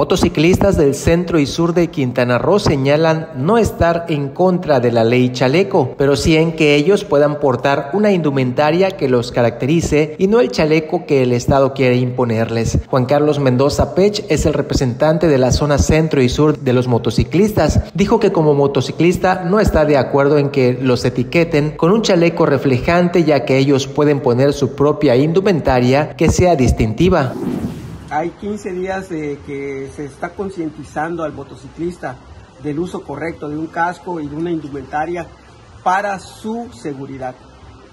Motociclistas del centro y sur de Quintana Roo señalan no estar en contra de la ley chaleco, pero sí en que ellos puedan portar una indumentaria que los caracterice y no el chaleco que el Estado quiere imponerles. Juan Carlos Mendoza Pech es el representante de la zona centro y sur de los motociclistas. Dijo que como motociclista no está de acuerdo en que los etiqueten con un chaleco reflejante ya que ellos pueden poner su propia indumentaria que sea distintiva hay 15 días de que se está concientizando al motociclista del uso correcto de un casco y de una indumentaria para su seguridad.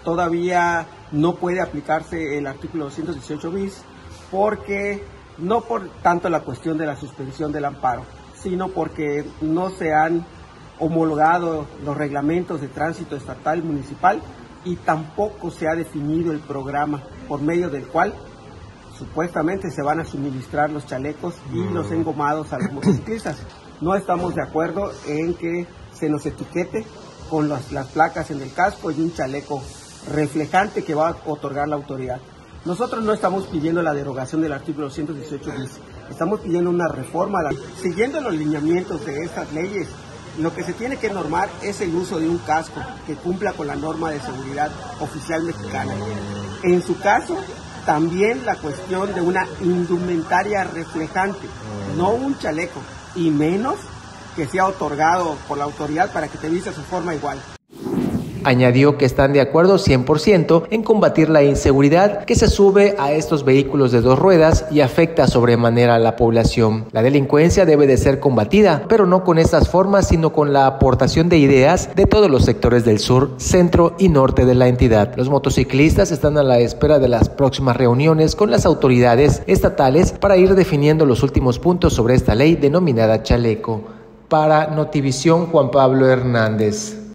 Todavía no puede aplicarse el artículo 218 bis porque no por tanto la cuestión de la suspensión del amparo, sino porque no se han homologado los reglamentos de tránsito estatal y municipal y tampoco se ha definido el programa por medio del cual supuestamente se van a suministrar los chalecos y los engomados a los motociclistas. No estamos de acuerdo en que se nos etiquete con las, placas en el casco y un chaleco reflejante que va a otorgar la autoridad. Nosotros no estamos pidiendo la derogación del artículo 118 bis, estamos pidiendo una reforma. Siguiendo los lineamientos de estas leyes, lo que se tiene que normar es el uso de un casco que cumpla con la norma de seguridad oficial mexicana. En su caso, también la cuestión de una indumentaria reflejante, no un chaleco, y menos que sea otorgado por la autoridad para que te vista su forma igual. Añadió que están de acuerdo 100% en combatir la inseguridad que se sube a estos vehículos de dos ruedas y afecta sobremanera a la población. La delincuencia debe de ser combatida, pero no con estas formas, sino con la aportación de ideas de todos los sectores del sur, centro y norte de la entidad. Los motociclistas están a la espera de las próximas reuniones con las autoridades estatales para ir definiendo los últimos puntos sobre esta ley denominada chaleco. Para Notivisión, Juan Pablo Hernández.